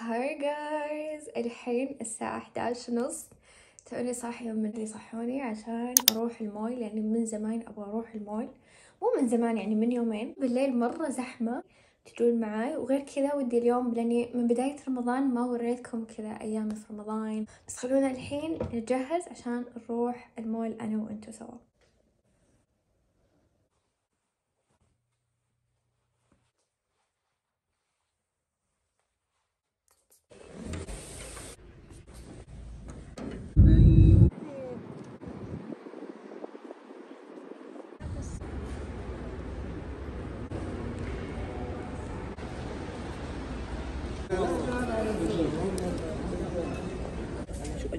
هاي جايز الحين الساعة 11 ونص. توني صاحية من اللي صحوني عشان أروح المول يعني من زمان أبغى أروح المول. مو من زمان يعني من يومين. بالليل مرة زحمة تجون معاي وغير كذا ودي اليوم لأني من بداية رمضان ما وريتكم كذا أيام في رمضان. بس خلونا الحين نجهز عشان نروح المول أنا وأنتو سوا.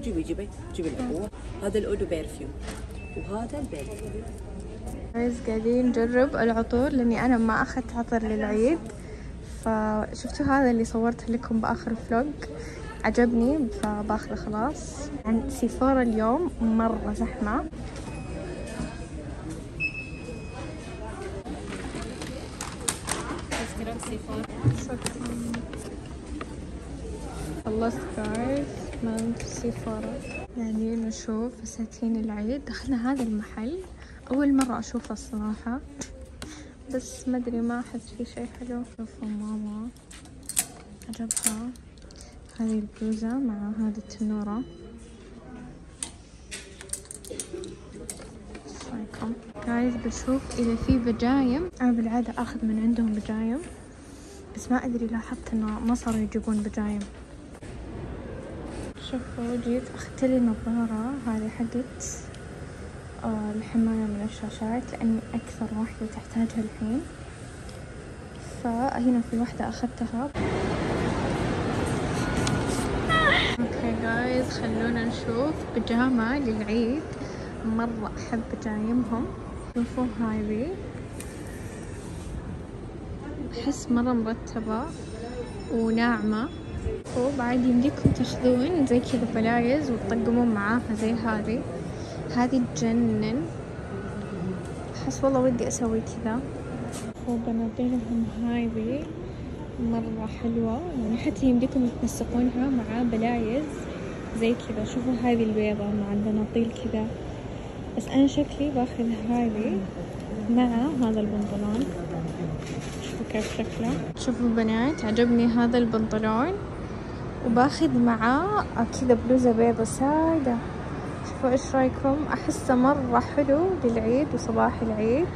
جيبي جيبي جيبي العبوة هذا ال eau de perfume وهذا ال perfume guys قاعدين نجرب العطور لأني أنا ما أخذت عطر للعيد. فشفتوا هذا اللي صورته لكم بآخر vlog عجبني فباخذه خلاص. عن Sephora اليوم مرة زحمة. خلصت جايز من سيفورا. يعني نشوف فساتين العيد. دخلنا هذا المحل. أول مرة أشوفه الصراحة. بس ما أدري ما أحس فيه شي حلو. شوفوا ماما. عجبها. هذه البلوزة مع هذه التنورة. رايكم جايز بشوف إذا في بجايم. أنا بالعادة أخذ من عندهم بجايم. بس ما أدري لاحظت إنه ما صاروا يجيبون بجايم. شوفوا جيت أخذت لي نظارة هذه حقت آه الحماية من الشاشات لأني أكثر واحدة تحتاجها الحين. فهنا في واحدة أخذتها. أوكي جايز خلونا نشوف بيجامة للعيد. مرة أحب بجايمهم. شوفوا هذي أحس مرة مرتبة وناعمة. وبعد يمديكم تاخذون زي كذا بلايز وتطقمون معاها زي هذه. هذه تجنن. أحس والله ودي أسوي كذا. وبناطيلهم هذه مرة حلوة. يعني حتى يمديكم تنسقونها مع بلايز زي كذا. شوفوا هذه البيضة مع البناطيل كذا. بس أنا شكلي باخذ هذه مع هذا البنطلون. شوفوا كيف شكله. شوفوا بنات عجبني هذا البنطلون. وباخذ معاه كذا بلوزة بيضة سادة شوفوا إيش رأيكم؟ أحسه مرة حلو للعيد وصباح العيد.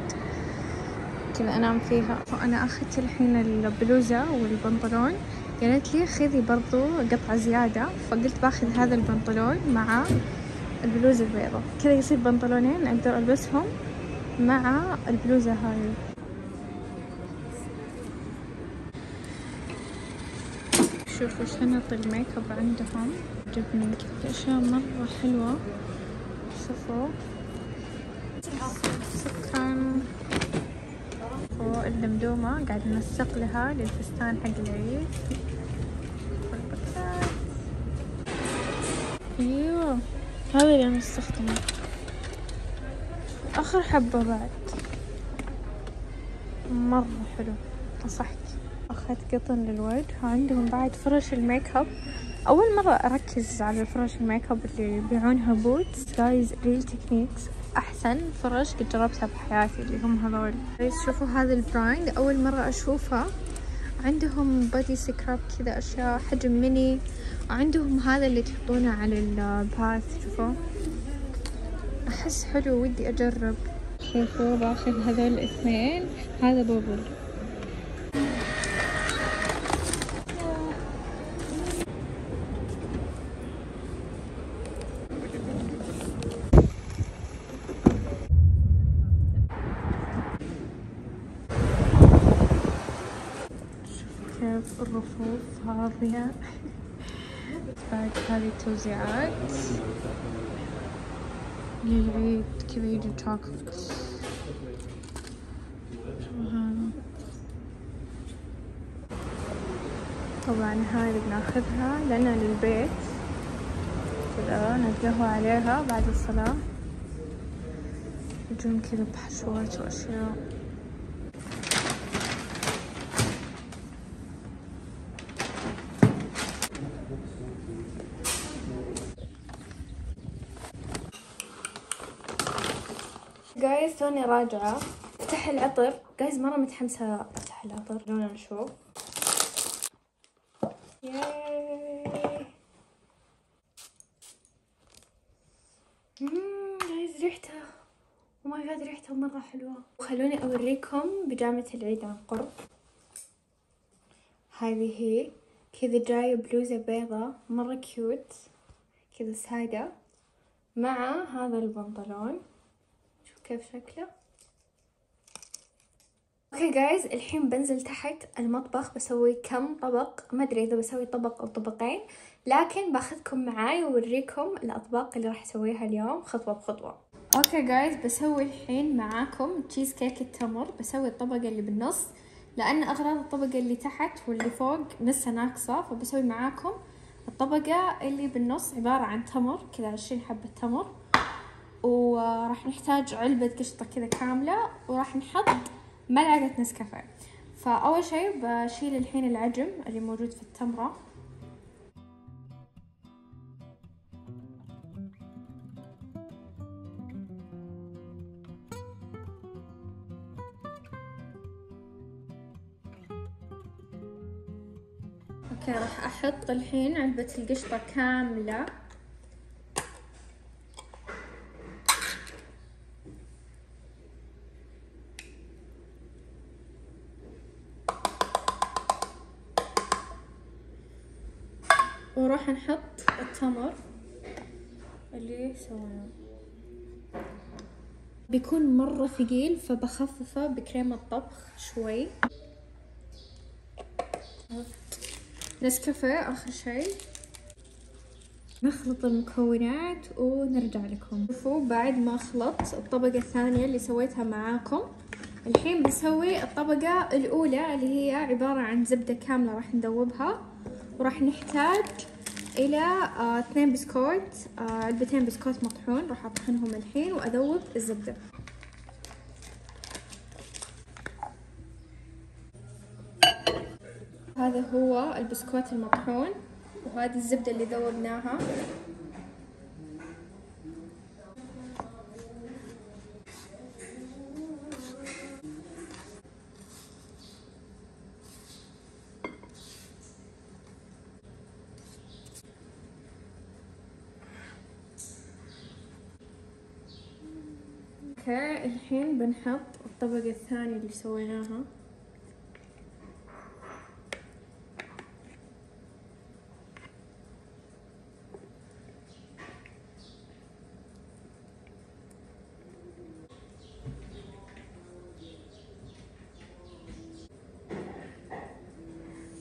كذا أنام فيها. وأنا أخذت الحين البلوزة والبنطلون. قالت لي خذي برضو قطعة زيادة. فقلت باخذ هذا البنطلون مع البلوزة البيضة. كذا يصير بنطلونين أقدر ألبسهم مع البلوزة هاي. شوفوا شنط الميك اب عندهم. عجبني كذا اشياء مرة حلوة. شوفوا. سكان واللمدومة قاعد ننسق لها للفستان حق العيد. أيوه. هذا اللي أنا استخدمه. آخر حبة بعد. مرة حلو. انصحك أخذت قطن للوجه وعندهم بعد فرش ال make up أول مرة أركز على فرش ال make up اللي يبيعونها Boots. guys Real Techniques أحسن فرش قد جربتها بحياتي اللي هم هذول. guys شوفوا هذا ال brand. أول مرة اشوفها عندهم body scrub كذا أشياء حجم ميني وعندهم هذا اللي تحطونه على الباث شوفوا. أحس حلو ودي أجرب. شوفوا باخذ هذول الاثنين. هذا بوبل كيف الرفوف فاضية بعد هذه التوزيعات للعيد كذا يجي هذا طبعا هذه بناخذها لنا للبيت. كذا نتقهوى عليها بعد الصلاة. يجون كذا بحشوات وأشياء. guys توني راجعة. افتح العطر. guys مرة متحمسة أفتح العطر. خلونا نشوف guys ريحتها oh my God ريحتها مرة حلوة. وخلوني أوريكم بيجامة العيد عن قرب. هذه هي كذا جاية بلوزة بيضة. مرة cute كذا سادة مع هذا البنطلون. كيف شكله؟ okay guys الحين بنزل تحت المطبخ بسوي كم طبق. ما أدري إذا بسوي طبق أو طبقين لكن بأخذكم معاي وأوريكم الأطباق اللي راح أسويها اليوم. خطوة بخطوة. okay guys بسوي الحين معاكم تشيز كيك التمر. بسوي الطبقة اللي بالنص لأن أغراض الطبقة اللي تحت واللي فوق لسه ناقصة فبسوي معاكم الطبقة اللي بالنص عبارة عن تمر كذا عشرين حبة تمر. وراح نحتاج علبة قشطة كذا كاملة وراح نحط ملعقة نسكافيه. فأول شي بشيل الحين العجم اللي موجود في التمرة. أوكي راح أحط الحين علبة القشطة كاملة. وراح نحط التمر اللي سويناه. بيكون مرة ثقيل فبخففه بكريمة طبخ شوي. نسكافيه آخر شي. نخلط المكونات ونرجع لكم. شوفوا بعد ما خلطت الطبقة الثانية اللي سويتها معاكم الحين بنسوي الطبقة الأولى اللي هي عبارة عن زبدة كاملة راح ندوبها. وراح نحتاج إلى آه اثنين بسكوت. آه علبتين بسكوت مطحون راح أطحنهم الحين وأذوب الزبدة. هذا هو البسكوت المطحون وهذه الزبدة اللي ذوبناها. أوكي الحين بنحط الطبقة الثانية اللي سويناها.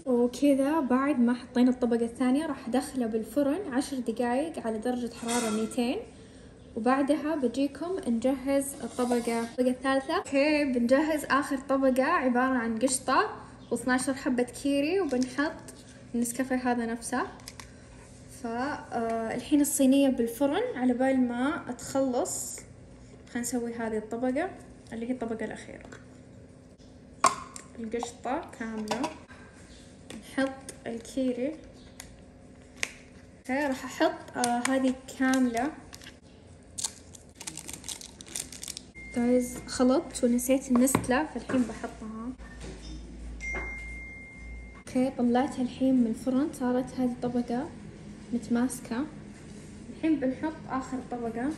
وكذا بعد ما حطينا الطبقة الثانية راح أدخله بالفرن عشر دقايق على درجة حرارة ميتين. وبعدها بجيكم نجهز الطبقة. الطبقة الثالثة. okay بنجهز آخر طبقة عبارة عن قشطة و12 حبة Kiri وبنحط النسكافيه هذا نفسه. فالحين الصينية بالفرن على بال ما تخلص. خلينا نسوي هذه الطبقة اللي هي الطبقة الأخيرة. القشطة كاملة. نحط ال Kiri. okay راح أحط آه هذه كاملة. guys خلطت ونسيت النستلة فالحين بحطها. أوكي طلعتها الحين من الفرن. صارت هذه الطبقة متماسكة. الحين بنحط آخر طبقة.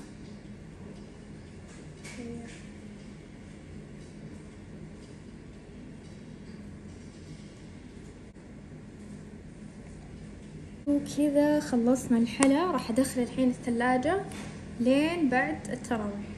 وكذا خلصنا الحلا راح أدخل الحين الثلاجة لين بعد التراويح.